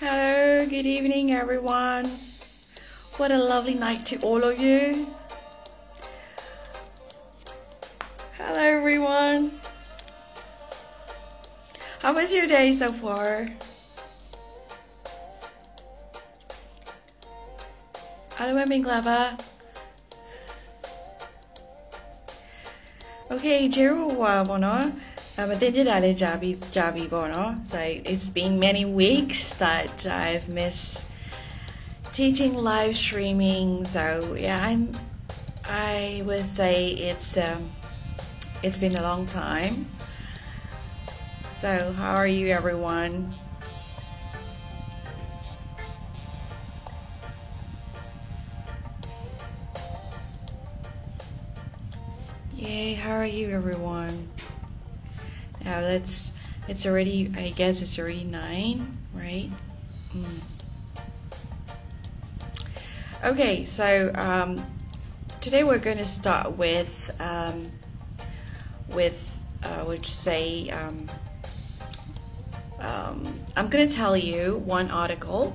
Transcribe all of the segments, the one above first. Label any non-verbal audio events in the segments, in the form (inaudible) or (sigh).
Hello, good evening, everyone. What a lovely night to all of you. Hello, everyone. How was your day so far? Hello, I'm Clever. Okay, ကျေတို့ဟွာပေါ့နော် အမသိဖြစ်တာလေးကြာပြီကြာပြီပေါ့နော် so it's been many weeks that I've missed teaching live streaming so yeah I'm I would say it's um it's been a long time so how are you everyone Yay, how are you everyone? Yeah, that's it's already, I guess it's already nine, right? Mm. Okay, so um, today we're going to start with, um, with, uh, would say, um, um, I'm going to tell you one article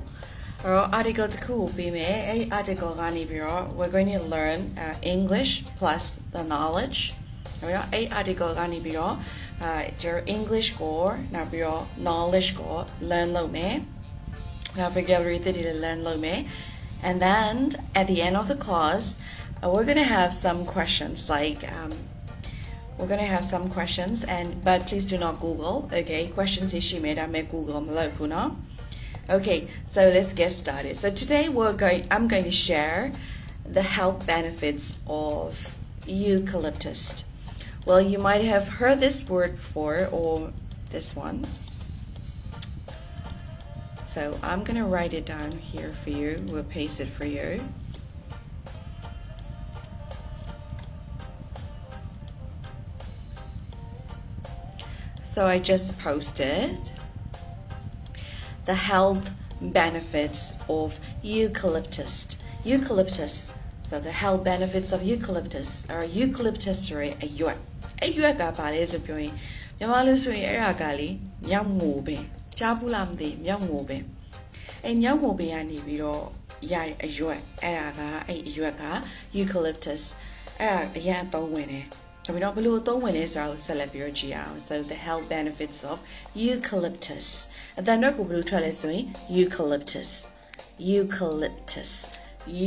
or article We're going to learn uh, English plus the knowledge နော် အဲ့ article uh, your English ကိုနောက်ပြီးတော့ knowledge core. learn လုပ်မယ်နောက် vocabulary to learn လုပ်မယ် and then at the end of the class uh, we're going to have some questions like um, we're going to have some questions and but please do not google okay questions issue made i may google okay so let's get started so today we're going i'm going to share the health benefits of eucalyptus well, you might have heard this word before or this one. So I'm going to write it down here for you. We'll paste it for you. So I just posted the health benefits of eucalyptus. Eucalyptus. So the health benefits of eucalyptus or eucalyptus ဆိုရဲ အရွက်အရွက်ကဘာလဲဆိုပြောရင်မြန်မာလို့ဆိုရင်အဲ့ဒါကလေမြောက်ငိုပင်ကြားဘူးလားမသိမြောက်ငိုပင်အဲ့မြောက်ငိုပင်ကနေပြီးတော့ရတဲ့အရွက်အဲ့ဒါကအဲ့အရွက်က eucalyptus အဲ့ဒါအရင်အသုံးဝင်တယ်ဒါပြီးတော့ဘယ်လိုအသုံးဝင်လဲဆိုတာကိုဆက်လက်ပြီးတော့ကြည့်အောင် so the health benefits of eucalyptus အတန်တော့ကိုဘယ်လိုထွက်လဲဆိုရင် eucalyptus eucalyptus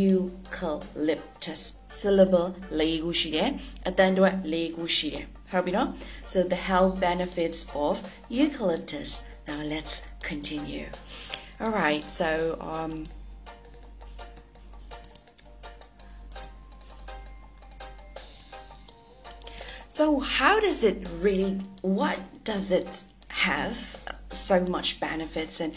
eucalyptus syllable ၄ခုရှိတယ်အတန်တော့၄ခုရှိတယ်ဟုတ်ပြီနော် so the health benefits of eucalyptus now let's continue all right so um So how does it really, what does it have so much benefits and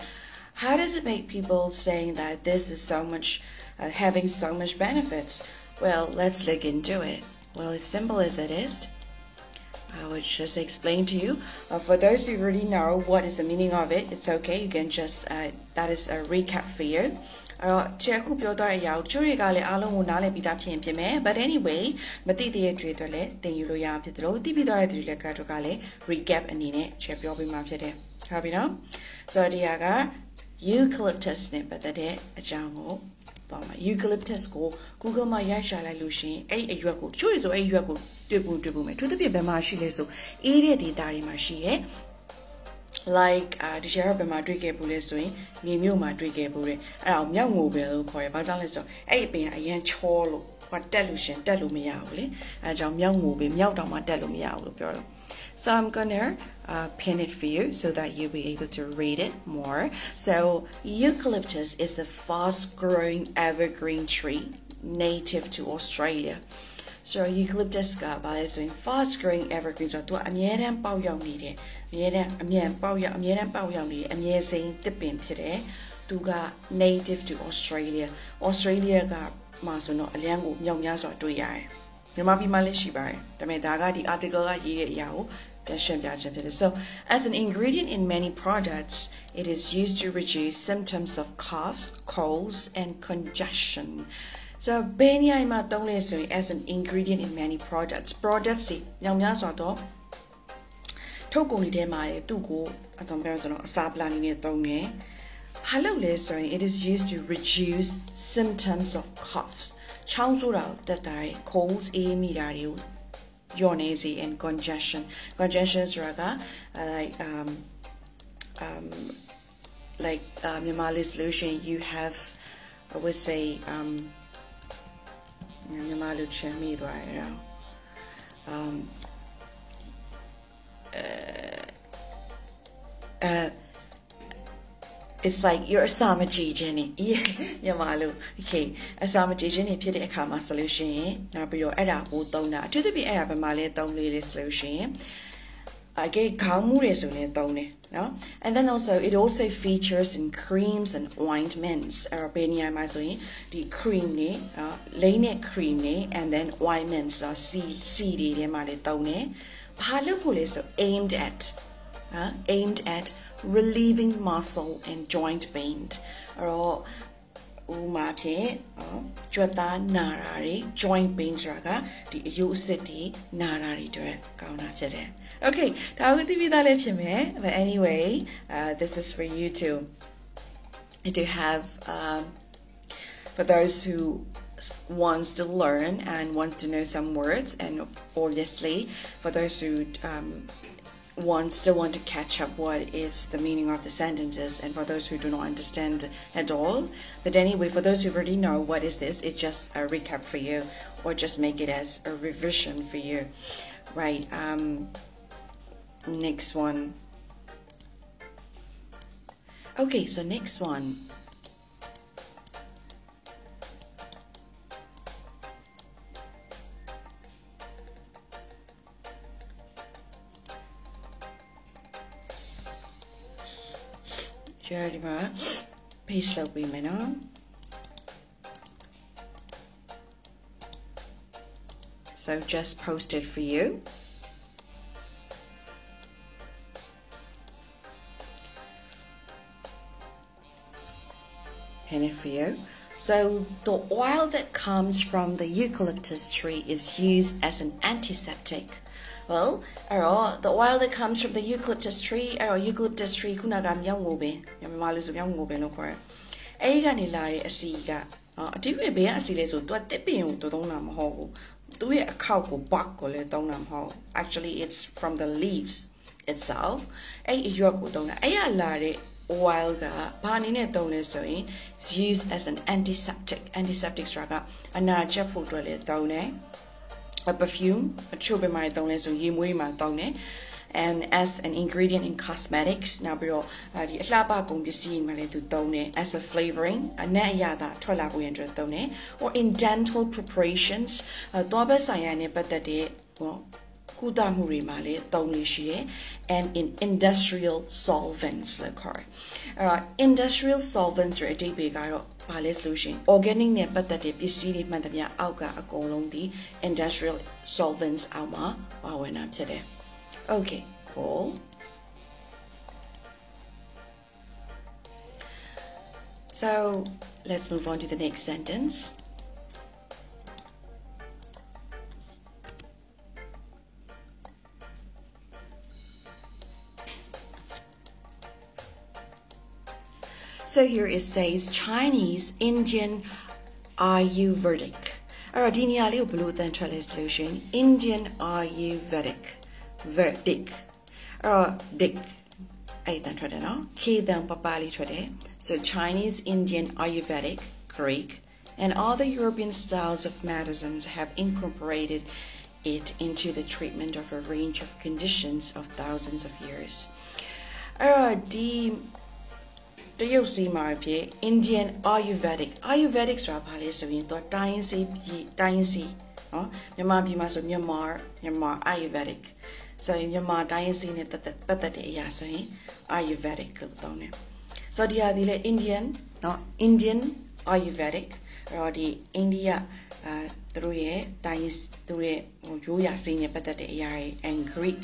how does it make people saying that this is so much, uh, having so much benefits? Well, let's look into it. Well, as simple as it is, I would just explain to you. Uh, for those who already know what is the meaning of it, it's okay. You can just, uh, that is a recap for you. အဲ့တော့ချေအခုပြောသွားတဲ့အရာကိုကျွတွေကလည်းအားလုံးကိုနားလည်ပြီးသားဖြစ်ရင်ဖြစ်မယ် but anyway မသိသေးတဲ့ကျွေတွေလည်းတင်ယူလို့ရအောင်ဖြစ်တယ်လို့သိပြီးသွားတဲ့သူတွေလည်းကတော့ကလည်း recap အနေနဲ့ချေပြောပေးမှဖြစ်တယ်ဟုတ်ပြီနော်ဆိုတော့ဒီဟာက eucalyptus နဲ့ပတ်သက်တဲ့အကြောင်းကို ပေါ့မှာ eucalyptus ကို Google မှာရိုက်ရှာလိုက်လို့ရှင်အဲ့အရွက်ကိုကျွေဆိုအဲ့အရွက်ကိုတွေ့ဖို့တွေ့ဖို့မယ်သူသဖြင့်ဘယ်မှာရှိလဲဆိုအေးတဲ့ဒေတာတွေမှာရှိရဲ့ like အာဒီရှယ်ဘယ်မှာတွေ့ခဲ့ဘူးလဲဆိုရင်မြေမြို့မှာတွေ့ခဲ့ဘူးတယ်အဲ့ဒါကိုမြောက်ငိုပဲလို့ခေါ်ရဘာကြောင့်လဲဆိုတော့အဲ့အပင်ကအရန်ချောလို့ဟောတက်လို့ရှင်တက်လို့မရဘူးလေအဲကြောင့်မြောက်ငိုပဲမြောက်တောင်မှတက်လို့မရဘူးလို့ပြောတော့ So I'm gonna uh, pin it for you so that you'll be able to read it more. So eucalyptus is a fast-growing evergreen tree native to Australia. So eucalyptus ကဘာလဲဆိုရင် fast growing evergreen ဆိုတော့သူကအမြဲတမ်းပေါက်ရောက်နေတယ်အမြဲတမ်းအမြန်ပေါက်ရောက်အမြဲတမ်းပေါက်ရောက်နေတယ်အမြဲစိမ်းတစ်ပင်ဖြစ်တယ်သူက native to Australia Australia ကမှာဆိုတော့အလျံကိုမြောက်များစွာတွေ့ရတယ် မြန်မာပြည်မှာလည်းရှိပါတယ်ဒါပေမဲ့ဒါကဒီ article ကရေးတဲ့အရာကိုပြန်ရှင်းပြခြင်းဖြစ်တယ် so as an ingredient in many products it is used to reduce symptoms of coughs colds and congestion ဆိုတော့ဘယ်နေရာမှာသုံးလဲဆိုရင် as an ingredient in many products products တွေညောင်များစွာတော့ထုတ်ကုန်တွေထဲမှာသူ့ကိုအကြောင်းပြောဆိုတော့အစာပလာနေနဲ့သုံးတယ် ဘာလို့လဲဆိုရင် it is used to reduce symptoms of coughs ချောင်းဆိုးတာတက်တာတွေ colds အေးမိတာတွေကို Ionese and congestion congestion ဆိုတာက like um um like uh, Myanmar solution you have I would say um မြန်မာလူချင်းမိသွားရအောင် um uh, uh it's like you're အစာမကြည့်ခြင်းနေမြန်မာလို okay အစာမကြည့်ခြင်းနေဖြစ်တဲ့အခါမှာ solution နောက်ပြီးတော့အဲ့ဒါကိုသုံးတာအထူးသဖြင့်အဲ့ဒါဘယ်မှာလဲသုံးလေးလေး solution အကေခေါင်းမူတွေဆိုရင်သုံးတယ်နော် and then also it also features in creams and ointments အဲ့တော့ဘယ်နေရာမှာဆိုရင်ဒီ cream နေနော်လိမ့်တဲ့ cream နေ and then ointments ဆိုစီစီတွေထဲမှာလည်းသုံးတယ်ဘာလို့ဖို့လဲဆို aimed at ဟာ aimed at relieving muscle and joint pain အဲ့တော့ဥမာဖြင့်ကြွက်သားနာတာတွေ joint pain ဆိုတာကဒီအယုတ်အစစ်တွေနာတာတွေအတွက်ကောင်းတာဖြစ်တယ် Okay ဒါကိုသိပြီးသားလည်းဖြစ်မယ် but anyway uh, this is for you to to have um, for those who wants to learn and wants to know some words and obviously for those who um, want still want to catch up what is the meaning of the sentences. And for those who do not understand at all but anyway for those who already know what is this it's just a recap for you or just make it as a revision for you. Right um next one. Okay so next one paste So just posted for you. And for you. So the oil that comes from the eucalyptus tree is used as an antiseptic well အဲ့တော့ the oil that comes from the eucalyptus tree အဲ့တော့ eucalyptus tree ခုနကမြောက်ငိုပင်မြန်မာလိုဆိုမြောက်ငိုပင်လို့ခေါ်တယ်အဲ့ဒီကနေလာတဲ့အစီကအတိအကျဘေးကအစီလဲဆိုသူကတစ်ပင်ကိုသုံးတာမဟုတ်ဘူးသူရဲ့အခောက်ကို bark ကိုလည်းသုံးတာမဟုတ် actually it's from the leaves itself အဲ့အရွက်ကိုသုံးတာအဲ့ရလာတဲ့ oil ကဘာအနေနဲ့သုံးလဲဆိုရင် used as an antiseptic antiseptic ဆိုတာကအနာချက်ဖို့အတွက်လည်းသုံးတယ် a perfume အချို့ဘယ်မှာသုံးလဲဆိုရေမွေးမှာသုံးတယ် and as an ingredient in cosmetics နောက်ပြီးတော့ဒီအလှပကုန်ပစ္စည်းမှာလည်းသူသုံးတယ် as a flavoring အနက်အရသာထွက်လာဖို့ရန်အတွက်သုံးတယ် or in dental preparations သွားဘက်ဆိုင်ရာနဲ့ပတ်သက်တဲ့ဟောကုသမှုတွေမှာလည်းသုံးလို့ရှိရယ် and in industrial solvents လို့ခေါ်တယ်အဲ့တော့ industrial solvents ရဲ့အဓိပ္ပာယ်ကတော့ ဘာလဲဆိုလို့ရှိရင် organic နဲ့ပတ်သက်တဲ့ပစ္စည်းတွေမှန်သမျှအောက်ကအကုန်လုံးဒီ industrial solvents အောက်မှာပါဝင်တာဖြစ်တယ် okay cool So let's move on to the next sentence. So here it says Chinese Indian Ayurvedic. Aradinia Liu Blue then translate solution Indian Ayurvedic. verdict, Verdic. Ay then trade no. He then papali trade. So Chinese Indian Ayurvedic, Greek, and other European styles of medicines have incorporated it into the treatment of a range of conditions of thousands of years. Uh, the တရုတ်စီမှာဖြစ် Indian Ayurvedic Ayurvedic ဆိုတာဘာလဲဆိုရင်တော့တိုင်းစီပြည်တိုင်းစီနော်မြန်မာပြည်မှာဆိုမြန်မာမြန်မာ Ayurvedic ဆိုရင်မြန်မာတိုင်းစီနဲ့ပတ်သက်ပတ်သက်တဲ့အရာဆိုရင် Ayurvedic လို့သုံးတယ်ဆိုတော့ဒီဟာဒီလေ Indian နော် Indian Ayurvedic အဲ့တော့ဒီအိန္ဒိယအာသူတို့ရဲ့တိုင်းသူတို့ရဲ့ဟိုရိုးရာစီနဲ့ပတ်သက်တဲ့အရာတွေ and Greek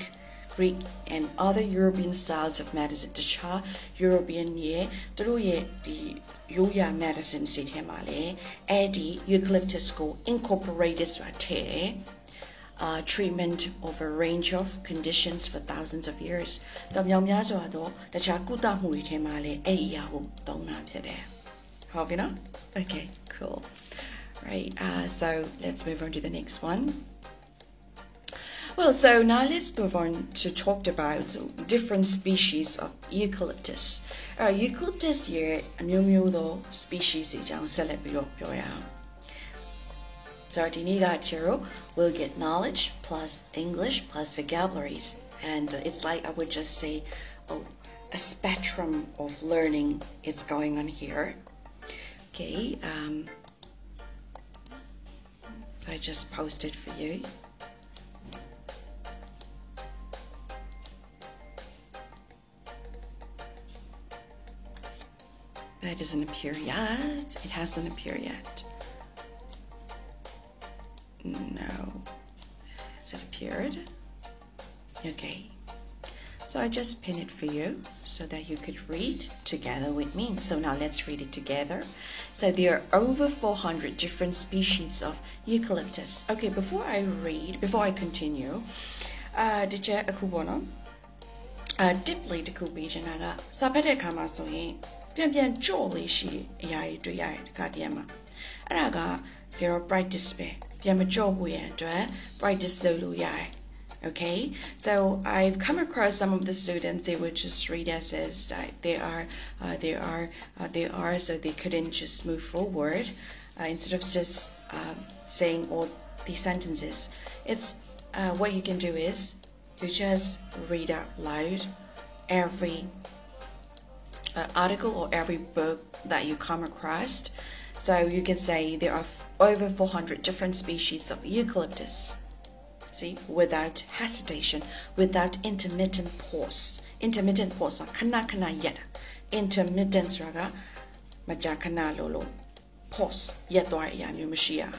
Greek and other European styles of medicine တခြား European ရဲ့သူတို့ရဲ့ဒီရိုးရာ medicine စီထဲမှာလည်းအဲ့ဒီ eucalyptus ကို incorporated ဆိုတာထည့်တယ် uh, treatment of a range of conditions for thousands of years တော့မြောင်များစွာတော့တခြားကုသမှုတွေထဲမှာလည်းအဲ့ဒီအရာကိုသုံးတာဖြစ်တယ်ဟုတ်ပြီနော် okay cool right uh, so let's move on to the next one well, so now let's move on to talk about different species of eucalyptus. Uh, eucalyptus here, a new new species is So our Diniga will get knowledge plus English plus vocabularies. And it's like I would just say, oh, a spectrum of learning is going on here. Okay, um, so I just posted for you. That doesn't appear yet. It hasn't appeared yet. No. Has it appeared? Okay. So I just pin it for you so that you could read together with me. So now let's read it together. So there are over 400 different species of eucalyptus. Okay, before I read, before I continue, uh, did you a uh, deeply the region at a kama so ပြ န်ပြန်ကြော့လေးရှိအရာတွေတွေ့ရတယ်ဒီကတည်းကမှာအဲ့ဒါကကြတော့ practice ပဲပြန်မကြော့ဖို့ရန်အတွက် practice လုပ်လို့ရတယ် okay so i've come across some of the students they would just read essays that they are uh, they are uh, they are so they couldn't just move forward uh, instead of just uh, saying all these sentences it's uh, what you can do is you just read out loud every uh, article or every book that you come across. So you can say there are over 400 different species of eucalyptus. See, without hesitation, without intermittent pause. Intermittent pause, kana kana yet. Intermittent raga, maja kana lolo. Pause, yet dwar ya mu mashia.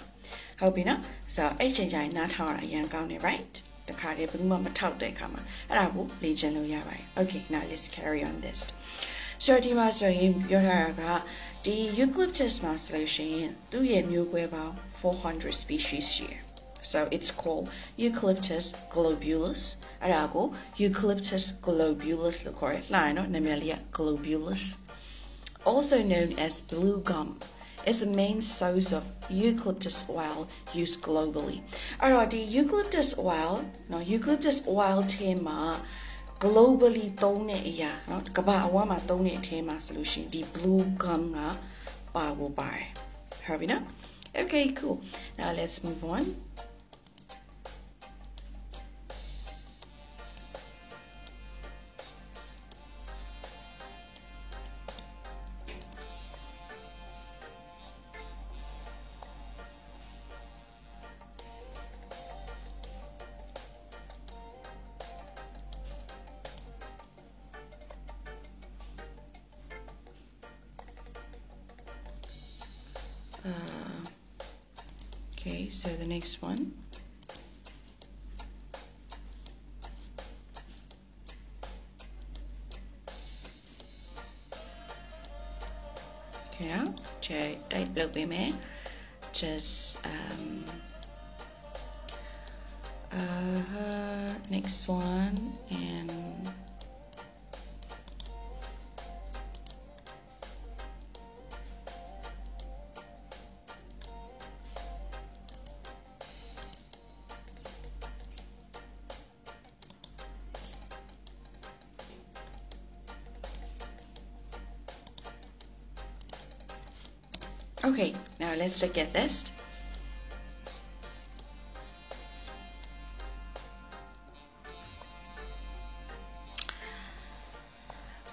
ဟုတ်ပြီနော်ဆိုတော့အဲ့ချိန်ကျရင်နားထောင်ရအရင်ကောင်းနေ right တခါတည်းဘယ်သူမှမထောက်တဲ့အခါမှာအဲ့ဒါကိုလေ့ကျင့်လို့ရပါတယ် okay now let's carry on this ဆိုတော့ဒီမှာဆိုရင်ပြောထားတာကဒီ eucalyptus မှာဆိုလို့ရှိရင်သူ့ရဲ့မျိုးကွဲပေါင်း400 species ရှိတယ် So it's called Eucalyptus globulus အဲ့ဒါကို Eucalyptus globulus လို့ခေါ်တယ်။လှရင်တော့နာမည်လေးက globulus also known as blue gum is the main source of eucalyptus oil used globally. အဲ့တော့ဒီ eucalyptus oil နော် eucalyptus oil ထဲမှာ globally သုံးတဲ့အရာเนาะကမ္ဘာအဝမှာသုံးတဲ့အထဲမှာဆိုလို့ရှိရင်ဒီ blue gum ကပါဖို့ပါတယ်ဟုတ်ပြီနော် Okay cool now let's move on next one. Okay, now, check type block me. Just um, uh, next one and look at this.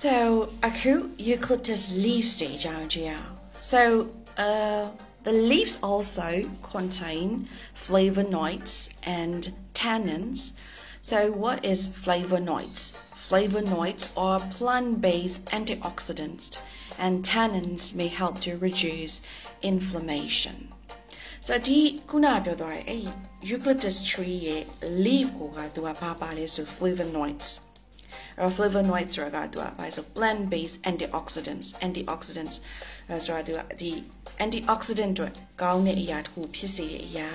So, acute eucalyptus leaf stage algae. So, uh, the leaves also contain flavonoids and tannins. So, what is flavonoids? Flavonoids are plant-based antioxidants and tannins may help to reduce inflammation ဆိုတော့ဒီခုနပြောသွားတယ်အဲ့ eucalyptus tree ရဲ့ leaf ကိုကသူကဘာပါလဲဆို flavonoids အဲ့ flavonoids ဆိုတာကသူကဘာလဲဆို plant based antioxidants antioxidants ဆိုတာသူကဒီ antioxidant တွေကောင်းတဲ့အရာတစ်ခုဖြစ်စေတဲ့အရာ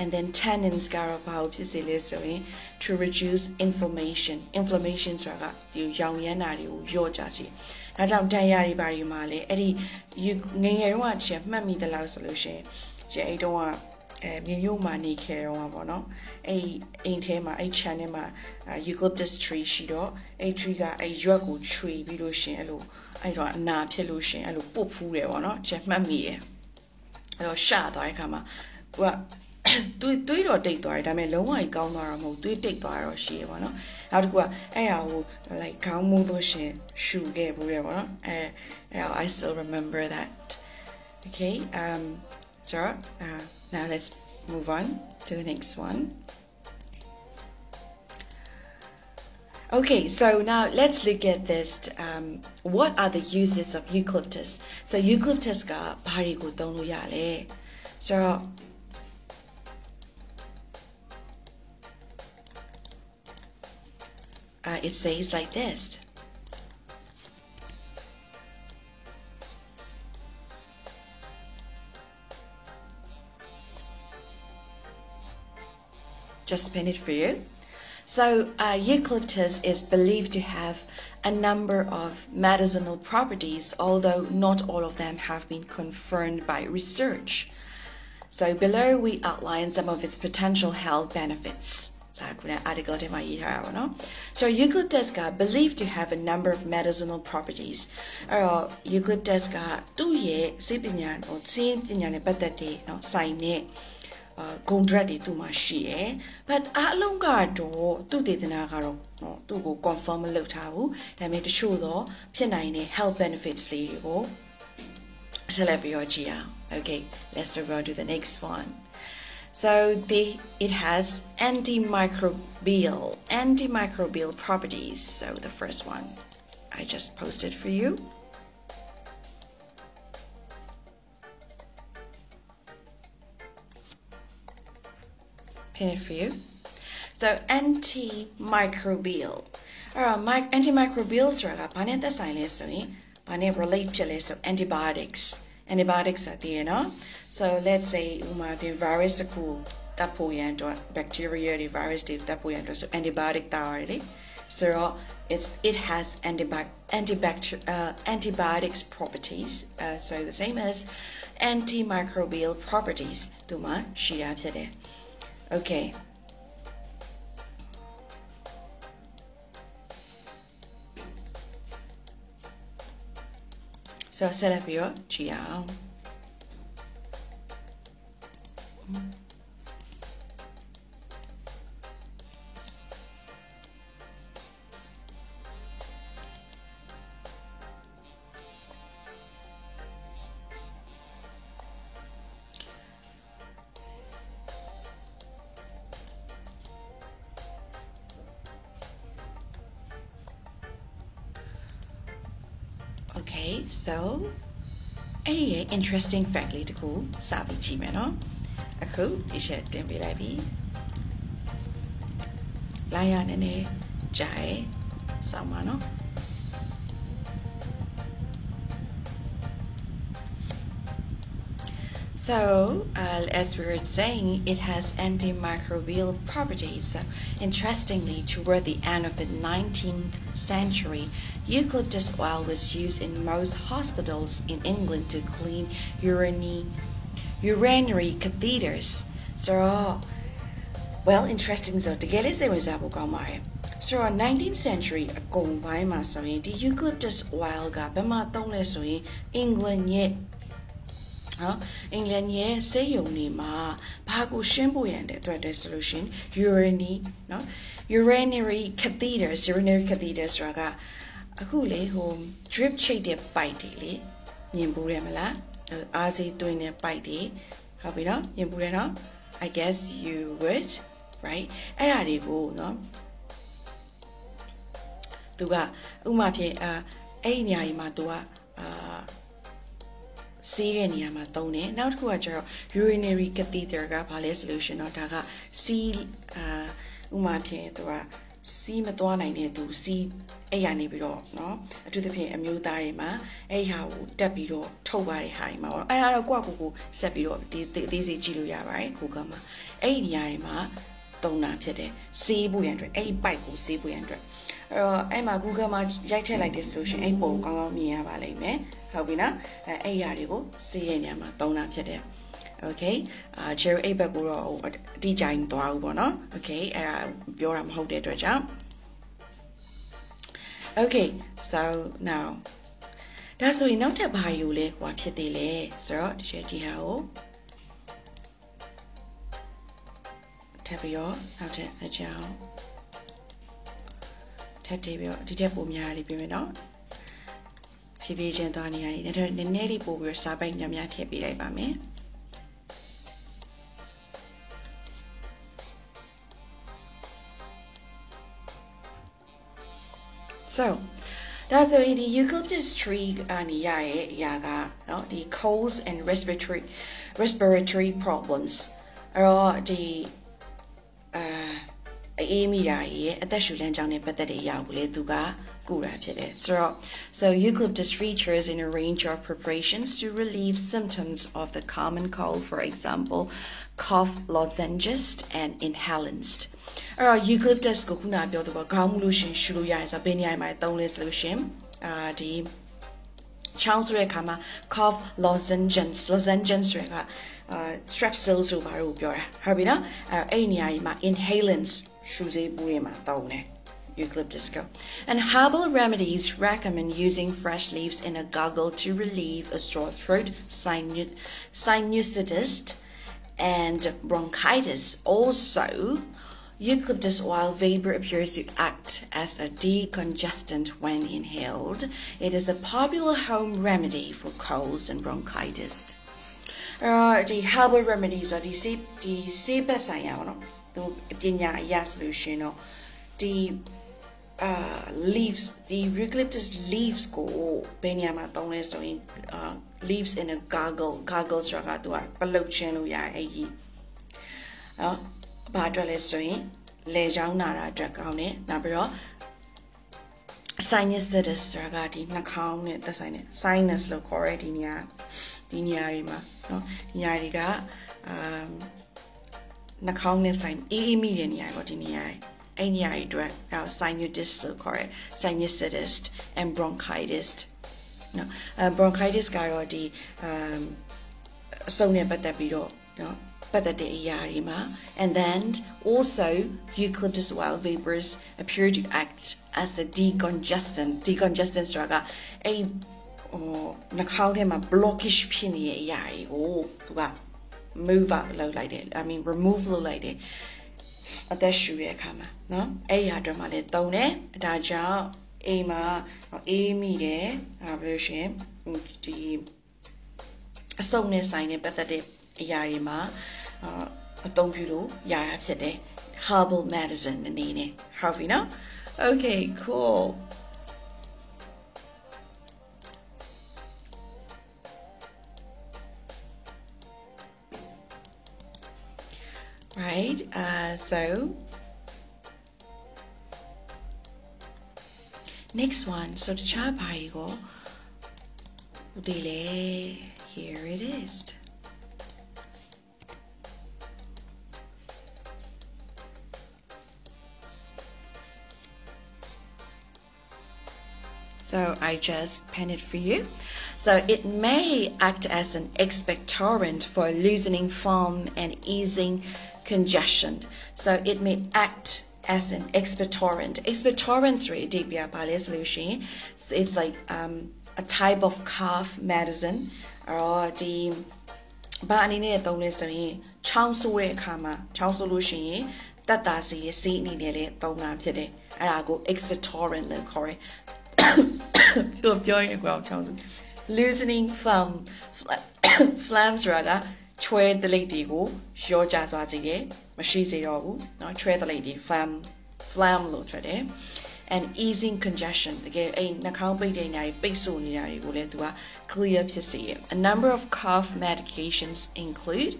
and then tannins ကတော့ဘာကိုဖြစ်စေလဲဆိုရင် to reduce inflammation inflammation ဆိုတာကဒီရောင်ရမ်းတာတွေကိုလျော့ကြစေဒါကြောင့်တန်ရာတွေဘာတွေမှာလဲအဲ့ဒီငငယ်တုန်းကချက်မှတ်မိသလားဆိုလို့ရှိရင်ကျအဲ့တုန်းကအဲမြေမြုပ်မှာနေခဲ့တော့ပါတော့အဲ့အိမ်ထဲမှာအဲ့ channel မှာ eucalyptus tree ရှိတော့အဲ့ tree ကအဲ့ရွက်ကိုခြွေပြီးလို့ရှင်အဲ့လိုအဲ့တော့အနာဖြစ်လို့ရှင်အဲ့လိုပုတ်ဖူးတယ်ပေါ့နော်ချက်မှတ်မိတယ်အဲ့တော့ရှာသွားတဲ့အခါမှာကိုက (coughs) တွေးတွေးတော့တိတ်သွားတယ်ဒါပေမဲ့လုံးဝကြီးကောင်းသွားတော့မဟုတ်တွေးတိတ်သွားတော့ရှိရပါတော့နောက်တစ်ခုကအဲ့ဟာကို like ခေါင်းမိုးလို့ရှင်ရှူခဲ့ဘူးရပါတော့အဲအဲ့တော့ I still remember that okay um so uh, now let's move on to the next one Okay, so now let's look at this. Um, what are the uses of eucalyptus? So eucalyptus ka bari ko tong lo yale. So uh, it says like this. Just spin it for you. So uh, eucalyptus is believed to have a number of medicinal properties, although not all of them have been confirmed by research. So below we outline some of its potential health benefits. article So eucalyptus got believed to have a number of medicinal properties. Uh, eucalyptus got သူ့ရဲ့စိတ်ပညာကိုသိပညာနဲ့ပတ်သက်တဲ့เนาะဆိုင်တဲ့အာဂုံဒရက်တွေသူ့မှာရှိရယ် but အားလုံးကတော့သူ့ဒေသနာကတော့နော်သူ့ကို confirm မလုပ်ထားဘူးဒါပေမဲ့တချို့တော့ဖြစ်နိုင်တဲ့ health benefits လေးတွေကိုဆက်လက်ပြီးတော့ကြည့်အောင် okay let's go to the next one so the it has antimicrobial antimicrobial properties so the first one I just posted for you pin it for you. So antimicrobial အဲ့တော့ antimicrobial ဆိုတာကဘာနဲ့သက်ဆိုင်လဲဆိုရင်ဘာနဲ့ relate ဖြစ်လဲဆို antibiotics antibiotics ဆိုတာတည်ရနော် so let's say ဥပမာပြင် virus တစ်ခုတပ်ဖို့ရန်အတွက် bacteria တွေ virus တွေတပ်ဖို့ရန်အတွက်ဆို antibiotic တောက်ရတယ်လေဆိုတော့ it's it has antibiotic antibacter uh, antibiotics properties uh, so the same as antimicrobial properties ဒီမှာရှိတာဖြစ်တယ် Okay. So set up your chiao. Interesting fact လေးတခုစပြီးကြည့်မယ်နော်အခုဒီချက်တင်ပေးလိုက်ပြီလာရနည်းနည်းကြားရယ်စောင်းပါနော် So, uh, as we were saying, it has antimicrobial properties. So, interestingly, toward the end of the 19th century, eucalyptus oil was used in most hospitals in England to clean urinary, urinary catheters. So, well, interesting so တကယ်လေးစိတ်ဝင်စားဖို့ကောင်းပါတယ်ဆိုတော့ 19th century အကုန်ပိုင်းမှာဆိုရင်ဒီ eucalyptus oil ကဘယ်မှာသုံးလဲဆိုရင် England ရဲ့ နော်အင်္ဂလန်ရဲ့စေယုံတွေမှာဘာကိုရှင်းဖို့ရန်တဲ့အတွက်တည်းဆိုလို့ရှင် urinary နော် urinary catheters urinary catheters ဆိုတာကအခုလေဟို drip ချိတ်တဲ့ပိုက်တွေလေမြင်ဘူးရမလားအားစီတွင်းတဲ့ပိုက်တွေဟုတ်ပြီနော်မြင်ဘူးရနော် I guess you would right အဲ့ဒါတွေကိုနော်သူကဥမာဖြင့်အာအဲ့ဒီနေရာကြီးမှာသူကအာ ဆေးတဲ့နေရာမှာသုံးတယ်နောက်တစ်ခုကကျတော့ urinary catheter ကဘာလဲ solution တော့ဒါကစီးအာဥမာဖြင့်သူက စီးမသွားနိုင်တဲ့သူစီးအဲ့ရနေပြီးတော့เนาะအထူးသဖြင့်အမျိုးသားတွေမှာအဲ့ဟာကိုတက်ပြီးတော့ထုတ်ရတဲ့ဟာတွေမှာပေါ့အဲ့ဒါတော့ကိုယ့်ကိုယ်ကိုဆက်ပြီးတော့ဒီအသေးစိတ်ကြည့်လို့ရပါတယ် Google မှာအဲ့ဒီနေရာတွေမှာတုံးတာဖြစ်တယ်စေးဖို့ရန်အတွက်အဲ့ဒီ bike ကိုစေးဖို့ရန်အတွက်အဲ့တော့အဲ့မှာ Google မှာရိုက်ထည့်လိုက်တယ်ဆိုလို့ရှိရင်အဲ့ပုံကောင်းကောင်းမြင်ရပါလိမ့်မယ် ဟုတ်ပြီနော်အဲ့အဲ့ຢာတွေကိုစေးရနေရာမှာတုံးတာဖြစ်တယ် okay အာ cherry အိတ်ဘက်ကိုတော့အတိအကျရင်သွားဘူးပေါ့နော် okay အဲ့ဒါပြောတာမဟုတ်တဲ့အတွက်ကြောင့် okay so now ဒါဆိုရင်နောက်ထပ်ဘာယူလဲဟွာဖြစ်သေးလဲဆိုတော့ဒီချက်ဒီဟာကိုထပ်ပြီးတော့နောက်ထပ်အကြောင်းထပ်တည်ပြီးတော့ဒီထက်ပိုများလေးပြင်မယ်နော် ဖြည်းဖြည်းချင်းသွားနေရတယ်နည်းနည်းလေးပို့ပြီးတော့စားပိုက်များများထည့်ပေးလိုက်ပါမယ် so ဒါဆိုရင်ဒီ eucalyptus tree အနေရရဲ့အရာကเนาะဒီ colds and respiratory respiratory problems အဲ့တော့ဒီအာအေးမိတာရဲ့အသက်ရှူလမ်းကြောင်းနဲ့ပတ်သက်တဲ့အရာကိုလေသူက so eucalyptus features in a range of preparations to relieve symptoms of the common cold for example cough lozenges and inhalants. Uh, eucalyptus cough lozenges lozenges တွေက uh Strepsils oh, oh, uh, inhalants eh, eucalyptus go. And herbal remedies recommend using fresh leaves in a gargle to relieve a sore throat, sinusitis, and bronchitis. Also, eucalyptus oil vapor appears to act as a decongestant when inhaled. It is a popular home remedy for colds and bronchitis. Uh, the herbal remedies are the the ဆေးဘက်ဆိုင်ရာပေါ့နော်သူပညာအရဆိုလို့ရှင်တော့ဒီ uh leaves ဒီ eucalyptus leaves ကိုဘယ်နေရာမှာသုံးလဲဆိုရင် uh leaves in a gargle gargle ဆိုတာကသူကပလုတ်ချင်းလို့ရတယ်အဲ့ဒီနော်ဘာအတွက်လဲဆိုရင်လေချောင်းနာတာအတွက်ကောင်းတယ်နောက်ပြီးတော့ sinusitis ဆိုတာကဒီနှာခေါင်းနဲ့သက်ဆိုင်တဲ့ sinus လို့ခေါ်ရဲဒီနေရာဒီနေရာတွေမှာနော်ဒီနေရာတွေကအာနှာခေါင်းနဲ့ဆိုင်အေးအေးမိတဲ့နေရာပေါ့ဒီနေရာတွေ အဲ့နေရာတွေအတွက်အဲ sinusitis လို့ခေါ်ရဲ sinusitis and bronchitis နော်အဲ bronchitis ကတော့ဒီအမ်အဆုံနဲ့ပတ်သက်ပြီးတော့နော်ပတ်သက်တဲ့အရာတွေမှာ and then also eucalyptus oil vapors appear to act as a decongestant decongestant ဆိုတာကအဲ့ဟိုနှာခေါင်းထဲမှာ blockage ဖြစ်နေတဲ့အရာတွေကိုသူက move out လုပ်လိုက်တယ် I mean remove လုပ်လိုက်တယ် အသက်ရှူတဲ့အခါမှာနော်အဲ့ဒီဟာအတွက်မှလည်းသုံးတယ်ဒါကြောင့်အိမ်မှာအေးမိတယ်ဟာဘယ်လိုရှင်ဒီအစုံနဲ့ဆိုင်တဲ့ပတ်သက်တဲ့အရာတွေမှာအသုံးပြုလို့ရတာဖြစ်တယ် herbal medicine အနေနဲ့ဟုတ်ပြီနော် okay cool right uh, so. Next one so the cha bai go. Delay here it is. So I just pen it for you. So it may act as an expectorant for loosening phlegm and easing congestion. So it may act as an expectorant. Expectorants really deep solution. So it's like um, a type of cough medicine or the ဘာအနေနဲ့သုံးလဲဆိုရင်ချောင်းဆိုးတဲ့အခါမှာချောင်းဆိုးလို့ရှိရင်တက်တာစီရဲ့ဆေးအနေနဲ့လည်းသုံးတာဖြစ်တယ်အဲ့ဒါကို expectorant လို့ခေါ်တယ်ပြောပြောရင်ကိုအောင်ချောင်းဆို loosening phlegm phlegm ဆိုတာက ချွဲတလိပ်တွေကိုရောကြသွားစေတယ်မရှိစေတော့ဘူးเนาะချွဲတလိပ်တွေ phlegm phlegm လို့ထွက်တယ် and easing congestion တကယ်အဲ့နှာခေါင်းပိတ်တဲ့နေရာတွေပိတ်ဆို့နေတာတွေကိုလည်းသူက clear ဖြစ်စေရ A number of cough medications include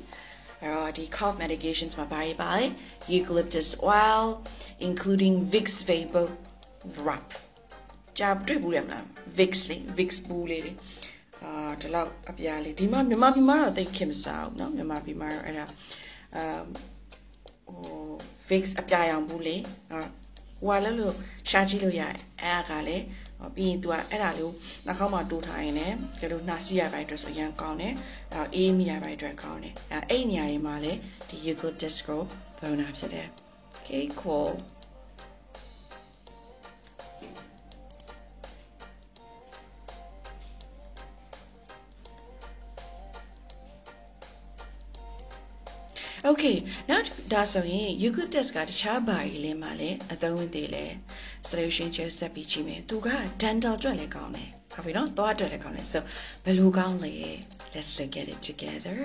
အဲ့တော့ဒီ cough medications မှာဘာတွေပါလဲ eucalyptus oil including Vicks vapor rub ကြားတွေ့ဘူးရမလား Vicks လေ Vicks ဘူးလေးလေ အာဒီလောက်အပြားလေးဒီမှာမြန်မာပြည်မှာတော့သိခင်မစားဘူးเนาะမြန်မာပြည်မှာတော့အဲ့ဒါအမ်ဟို Vicks အပြာရောင်ဘူးလေအာဟိုကလည်းလို့ရှာကြည့်လို့ရတယ်အဲ့ဒါကလည်းပြီးရင် तू ကအဲ့ဒါလို့နှာခေါင်းမှာတိုးထားရင်လည်းကဲလို့နှာစီးရပိုင်းအတွက်ဆိုရန်ကောင်းတယ်အဲအေးမိရပိုင်းအတွက်ကောင်းတယ်အဲအဲ့နေရာတွေမှာလည်းဒီ eucalyptus ကိုပုံနာဖြစ်တယ် okay cool Okay နောက်ဒါဆိုရင် eucalyptus ကတခြားဘာတွေလဲမှာလဲအသုံးဝင်သေးလဲ solution ချက်ဆက်ပြီးကြည့်မယ်သူက dental အတွက်လည်းကောင်းတယ်ဟုတ်ပြီနော်သွားအတွက်လည်းကောင်းတယ် so ဘယ်လိုကောင်းလဲ let's look at it together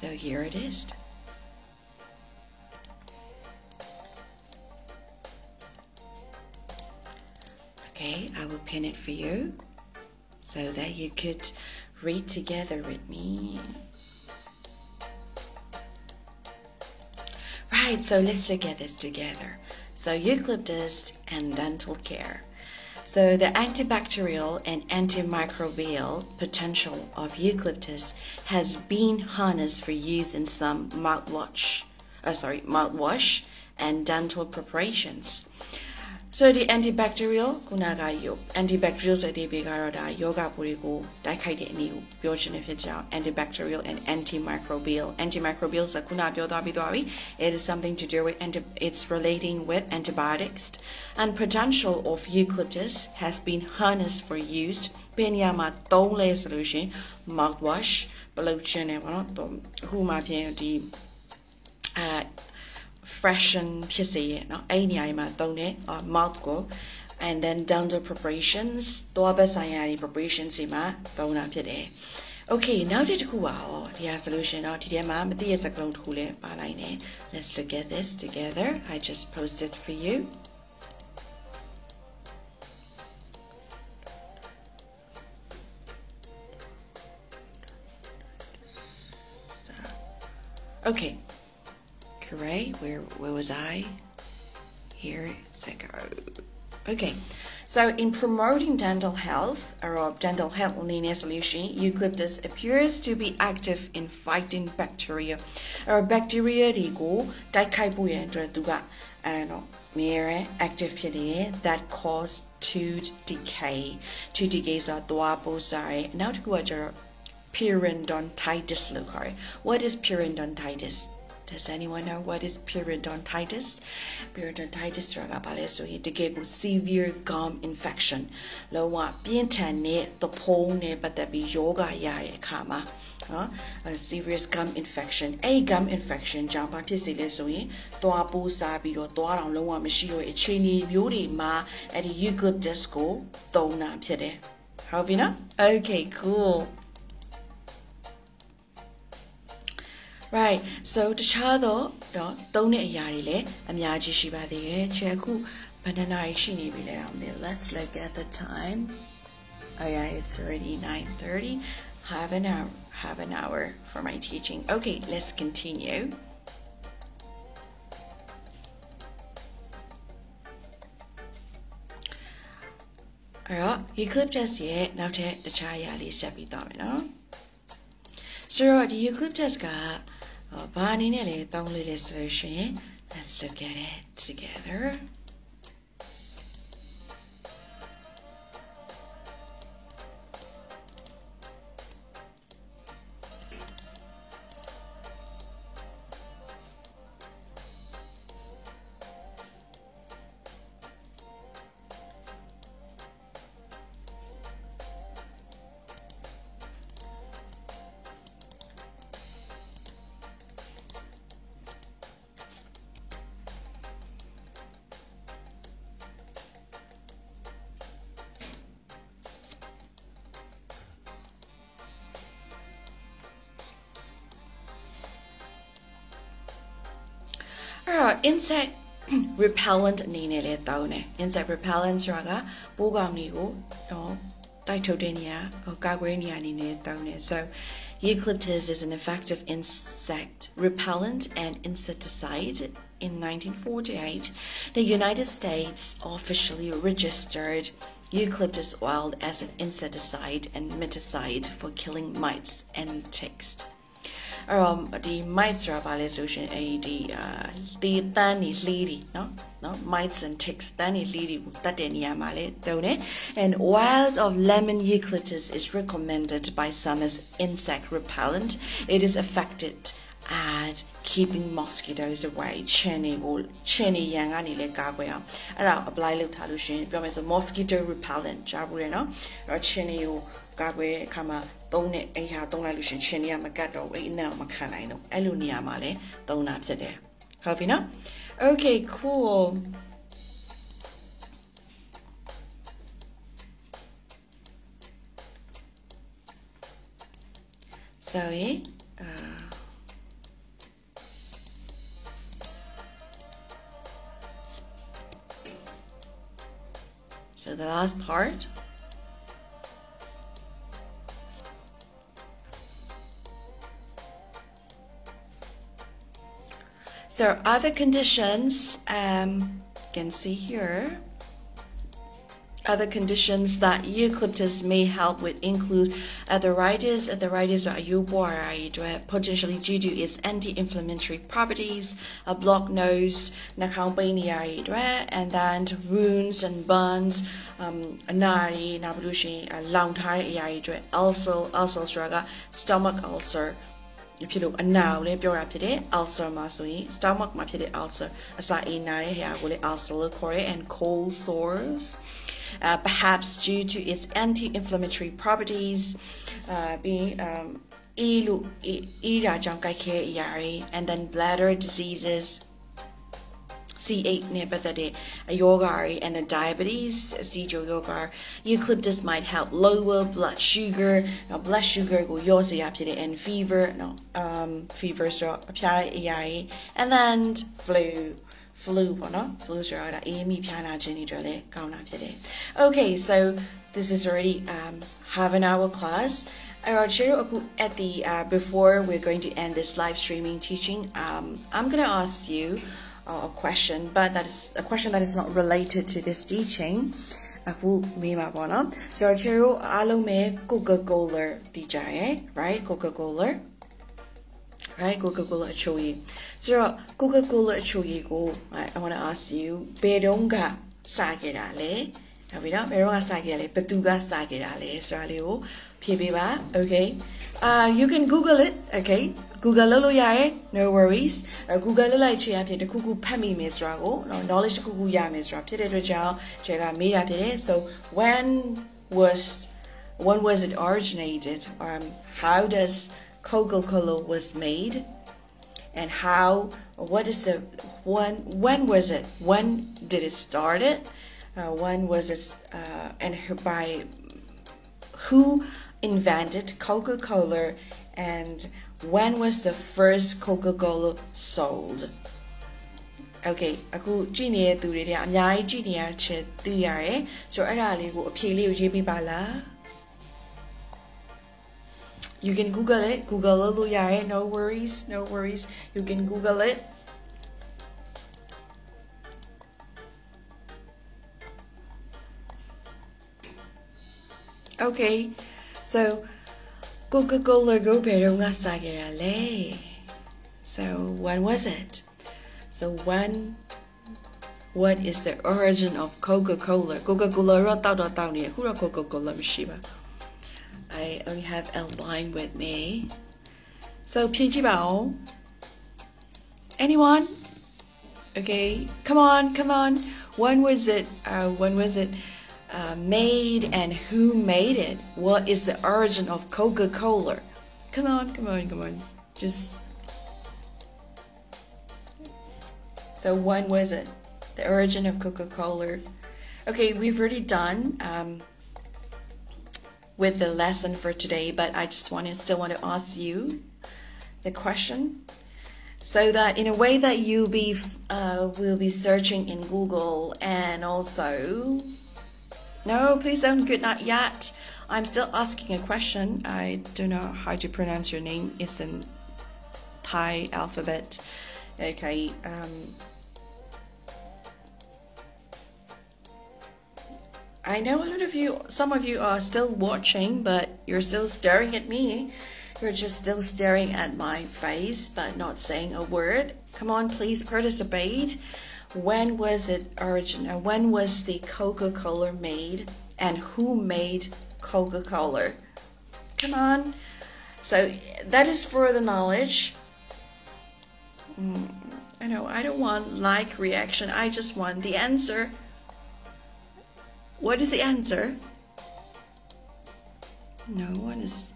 So here it is. Okay, I will pin it for you so that you could read together with me. Right, so let's look at this together. So eucalyptus and dental care. So the antibacterial and antimicrobial potential of eucalyptus has been harnessed for use in some mouthwash, uh, sorry, mouthwash and dental preparations. so ဒီ antibacterial ခုနကယော antibacterial ဆိုတဲ့ဘေကတော့ဒါယောဂပိုးတွေကိုတိုက်ခိုက်တဲ့အနည်းကိုပြောချင်တဲ့ဖြစ်ကြောင်း antibacterial and antimicrobial antimicrobial ဆိုခုနပြောသွားပြီးသွားပြီ it is something to do with anti it's relating with antibiotics and potential of eucalyptus has been harnessed for use ဘယ်နေရာမှာသုံးလဲဆိုလို့ရှင် mouthwash ဘယ်လိုချင်လဲပေါ့နော်အခုမှဖြင့်ဒီအဲ freshen ဖြစ်စေရနော်အဲ့နေရာမှာသုံးတဲ့ mouth ကို and then dental preparations. သွားဘက်ဆိုင်ရာ preparations တွေမှာသုံးတာဖြစ်တယ် Okay နောက်တစ်ခုပါရောဒီဟာဆိုလို့ရှင်တော့ဒီထဲမှာမသိရစကလုံးတစ်ခုလည်းပါနိုင်တယ် uh, Let's look at this together. I just posted for you. Okay. Great. Where where was I? Here, go. Okay, so in promoting dental health or dental health linear solution, eucalyptus appears to be active in fighting bacteria. Or bacteria တွေကိုတိုက်ခိုက်ဖို့ရအတွက်သူကအဲတော့ mirror active ဖြစ်နေတယ် that cause tooth decay tooth decay ဆိုတာသွားပိုးစားရယ်နောက်တစ်ခုကကျတော့ periodontitis လို့ခေါ်တယ် what is periodontitis does anyone know what is periodontitis? Periodontitis ဆိုတာဘာလဲဆိုရင်တကယ်ကို severe gum infection လုံးဝပြင်းထန်တဲ့သဖုံးနဲ့ပတ်သက်ပြီးယောဂရတဲ့အခါမှာနော် serious gum infection အဲ့ gum infection ကြောင့်ဘာဖြစ်စေလဲဆိုရင်သွားပိုးစားပြီးတော့သွားတောင်လုံးဝမရှိတော့အခြေအနေမျိုးတွေမှာအဲ့ဒီ eucalyptus ကိုသုံးတာဖြစ်တယ်ဟုတ်ပြီနော် okay cool right so တခြားသောတော့သုံးတဲ့အရာတွေလည်းအများကြီးရှိပါသေးတယ်ချက်အခုဘယ်နှနာရီရှိနေပြီလဲအောင်လေ let's look at the time oh yeah it's already 9:30 half an hour half an hour for my teaching okay let's continue ။အဲ့တော့ Eucalyptus ရဲ့နောက်ထပ်တခြားအရာလေးဆက်ပြီးသွားမယ်နော်။ဆိုတော့ဒီ Eucalyptus က ဘာအနေနဲ့လဲတောင်းလေးလဲဆိုရှင် let's look at it together insect repellent အနေနဲ့လည်းသုံးတယ် insect repellent ဆိုတာကပိုးကောင်တွေကိုတော့တိုက်ထုတ်တဲ့နေရာဟိုကာကွယ်နေရာအနေနဲ့သုံးတယ် so eucalyptus is an effective insect repellent and insecticide in 1948 the United States officially registered eucalyptus oil as an insecticide and miticide for killing mites and ticks အဲ့တော့ဒီ mites ဆိုတာဘာလဲဆိုရှင်အဲ့ဒီအာဒီတန်းနေလှီးတွေเนาะเนาะ mites and ticks တန်းနေလှီးတွေကိုတတ်တဲ့နေရာမှာလေတုံးတယ် and oil of lemon eucalyptus is recommended by some as insect repellent it is effective at keeping mosquitoes away ချင်နေကိုချင်နေရန်ကနေလဲကာကွယ်အောင်အဲ့ဒါ apply လုပ်ထားလို့ရှင်ပြောမယ်ဆို mosquito repellent ကြားဘူးရနော်အဲ့တော့ချင်နေကိုကာကွယ်တဲ့အခါမှာ သုံးတဲ့အိမ်ဟာသုံးလိုက်လို့ရှင်ချင်နေကမကတ်တော့ဘူးအိမ်နဲ့မခံနိုင်တော့အဲ့လိုနေရာမှာလဲသုံးတာဖြစ်တယ်ဟုတ်ပြီနော် okay cool sorry uh So the last part. So other conditions, um, you can see here. Other conditions that eucalyptus may help with include arthritis, arthritis or ayubo potentially due to its anti-inflammatory properties, a blocked nose, and then wounds and burns, um, nari, also also stomach ulcer ဖြစ်လို့အနာကိုလည်းပြောတာဖြစ်တယ် ulcer မှာဆိုရင် stomach မှာဖြစ်တဲ့ ulcer အစာအိမ်နာရဲ့ဟာကိုလည်း ulcer လို့ခေါ်တယ် and cold sores uh, perhaps due to its anti-inflammatory properties uh, being um အေးလို့အေးတာကြောင့်ကြိုက်ခဲအရာတွေ and then bladder diseases C8 နဲ့ပတ်သက်တဲ့အယောဂါတွေ and the diabetes စီဂျိုယောဂါ eucalyptus might help lower blood sugar now blood sugar ကိုလျော့စေရဖြစ်တယ် and fever no um fever ဆိုတော့အဖျားအရာတွေ and then flu flu ပေါ့နော် flu ဆိုတာဒါအေးမိဖျားနာခြင်းတွေအတွက်လည်းကောင်းတာဖြစ်တယ် okay so this is already um half an hour class at the uh, before we're going to end this live streaming teaching um, I'm gonna ask you a question, but that is a question that is not related to this teaching. အခုမေးမှာပေါ့နော်ဆိုတော့ကျွန်တော်အားလုံးပဲ Coca-Cola တည်ကြရယ် right Coca-Cola right Coca-Cola အချိုရည်ဆိုတော့ Coca-Cola အချိုရည်ကို I want to ask you ဘယ်တုန်းကစခဲ့တာလဲဟုတ်ပြီနော်ဘယ်တော့ကစခဲ့ရလဲဘသူကစခဲ့တာလဲဆိုတာလေးကို ဖြေပေးပါ okay uh you can google it okay Google လုပ်လို့ရတယ် no worries Google လုပ်လိုက်ခြင်းအဖြစ်တခုခုဖတ်မိမယ်ဆိုတာကို knowledge တခုခုရမယ်ဆိုတာဖြစ်တဲ့အတွက်ကြောင့်ကျဲကမေးတာဖြစ်တယ် so when was when was it originated um how does Coca-Cola was made and how what is the when when was it when did it started uh, when was it uh, and by who invented Coca-Cola and when was the first Coca-Cola sold okay အခုကြည့်နေတဲ့သူတွေကအများကြီးကြည့်နေရချက်သိရတယ်ဆိုတော့အဲ့ဒါလေးကိုအဖြေလေးကိုရေးပေးပါလား You can Google it. Google လို့ရတယ် No worries, no worries. You can Google it. Okay. So Coca-Cola go perunga sagerale. So when was it? So when what is the origin of Coca-Cola? Coca-Cola ro tao do tao ni ku Coca-Cola mishiba. I only have L-line with me. So ဖြေကြည့်ပါဦး Anyone? Okay, come on, come on. When was it? Uh, when was it? Uh, made and who made it? What is the origin of Coca-Cola? Come on, come on, come on. Just so when was it? The origin of Coca-Cola. Okay, we've already done um, with the lesson for today, but I just want to still want to ask you the question. so that in a way that you be uh, will be searching in Google and also no please don't. Good not yet. I'm still asking a question. I don't know how to pronounce your name. It's in Thai alphabet. Okay um, I know a lot of you some of you are still watching but you're still staring at me. You're just still staring at my face but not saying a word. Come on, please participate. When was it origin? Uh, when was the Coca-Cola made? And who made Coca-Cola? Come on. So that is for the knowledge. Mm, I know I don't want like reaction. I just want the answer. What is the answer? No one is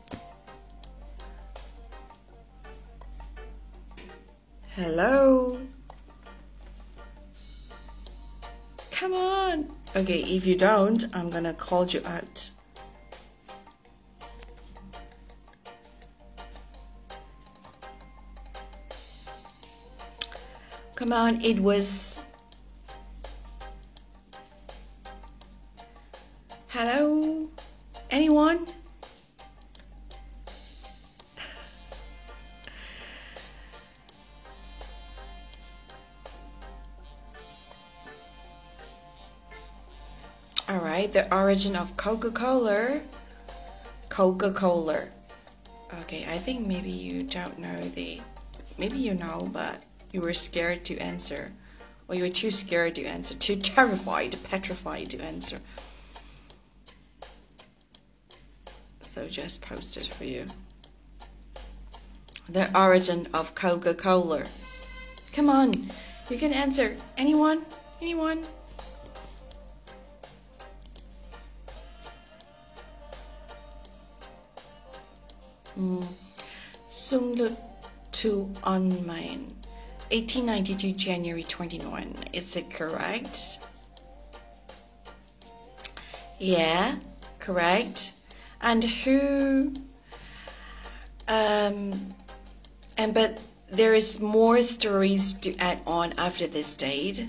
Hello? Come on! Okay, if you don't, I'm gonna call you out. Come on, it was. Hello? Anyone? The origin of Coca-Cola. Coca-Cola. Okay, I think maybe you don't know the, maybe you know, but you were scared to answer. Or you were too scared to answer, too (laughs) terrified, petrified to answer. So just posted for you. The origin of Coca-Cola. Come on, you can answer. Anyone? Anyone? Sunglut to Unmine. 1892 January 21. Is it correct? Yeah, correct. And who um and but there is more stories to add on after this date.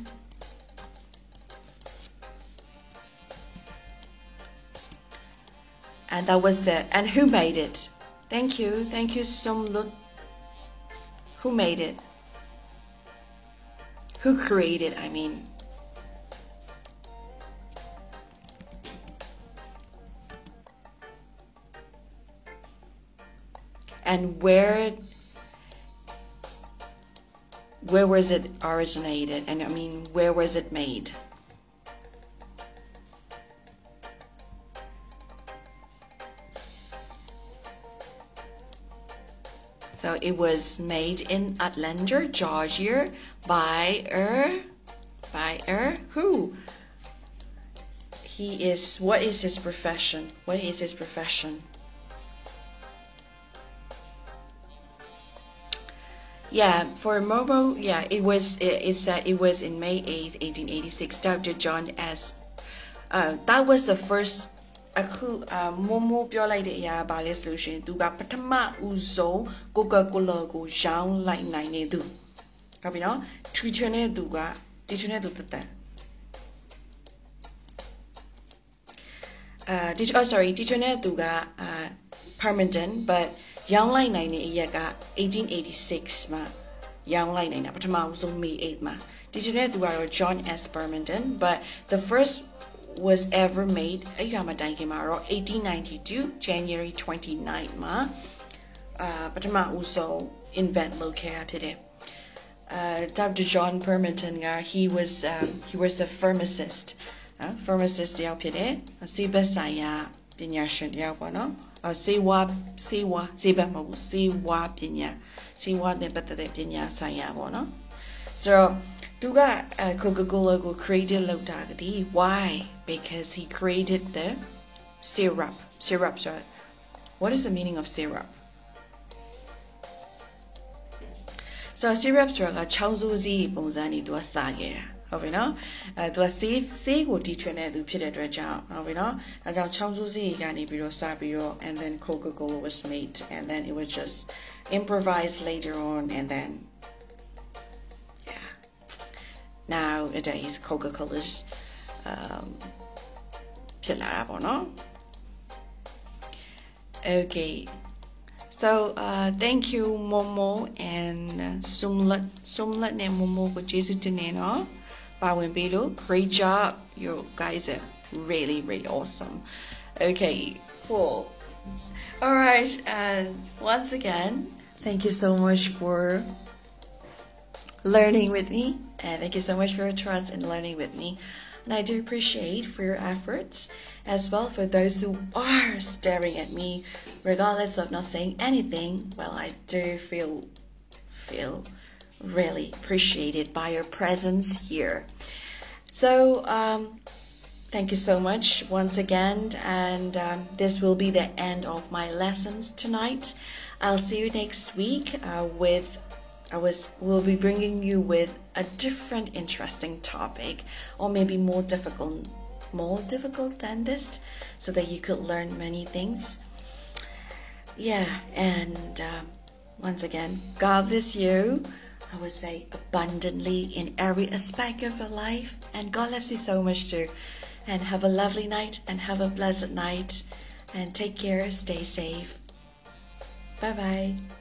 And that was it. And who made it? Thank you. Thank you so much. Who made it? Who created, I mean. And where where was it originated? And I mean, where was it made? So it was made in Atlanta, Georgia by er by er who? He is what is his profession? What is his profession? Yeah, for mobile, yeah, it was it, it said it was in May 8th, 1886. Dr. John S. Uh, that was the first အခုမိုးမိုးပြောလိုက်တဲ့အရာဘာလဲဆိုလို့ရှိရင်သူကပထမဦးဆုံးကိုကာကိုလာကိုရောင်းလိုက်နိုင်နေသူဟုတ်ပြီနော်ထွေထွေနဲ့သူကတီထွေနဲ့သူတက်တက်အာတီအော် sorry တီထွေနဲ့သူကအာ permanent but ရောင်းလိုက်နိုင်တဲ့အရက်က1886မှာရောင်းလိုက်နိုင်တာပထမဦးဆုံး May 8မှာတီထွေနဲ့သူကတော့ John S. Permanent but the first was ever made အဲ့ရမှာတိုင်ခင်မှာတော့1892 January 29မှာအာပထမဦးဆုံး invent လုပ်ခဲ့တာဖြစ်တယ်အာ Dr. John Pemberton က he was um, he was a pharmacist uh, pharmacist တယောက်ဖြစ်တယ်ဆေးဘက်ဆိုင်ရာပညာရှင်တယောက်ပေါ့နော်အစေဝါစေဝါစေဘမဟုတ်စေဝါပညာစေဝါနဲ့ပတ်သက်တဲ့ပညာဆိုင်ရာပေါ့နော် so သူက Coca-Cola ကို created လုပ်တာကဒီ why because he created the syrup syrup so what is the meaning of syrup so syrup ဆိုတာကချောင်းစိုးစီးပုံစံနေသူကစာခဲ့တာဟုတ်ပြီနော်အဲသူကဆေးဆေးကိုတီထွင်တဲ့သူဖြစ်တဲ့အတွက်ကြောင့်ဟုတ်ပြီနော်အဲကြောင့်ချောင်းစိုးစီးကနေပြီးတော့စပြီးတော့ and then Coca-Cola was made and then it was just improvised later on and then nowadays Coca-Cola's um ဖြစ်လာတာပေါ့နော် Okay so uh thank you Momo and Sumlat Sumlat နဲ့ Momo ကိုကျေးဇူးတင်နေနော်ပါဝင်ပေးလို့ great job you guys are really really awesome okay cool all right and once again thank you so much for learning with me and thank you so much for your trust in learning with me. And I do appreciate for your efforts as well for those who are staring at me regardless of not saying anything. Well I do feel feel really appreciated by your presence here. So um, thank you so much once again and um, this will be the end of my lessons tonight. I'll see you next week uh, with I was will be bringing you with a different interesting topic or maybe more difficult more difficult than this so that you could learn many things. Yeah and um, once again God bless you. I would say abundantly in every aspect of your life and God loves you so much too. And have a lovely night and have a blessed night and take care stay safe. Bye bye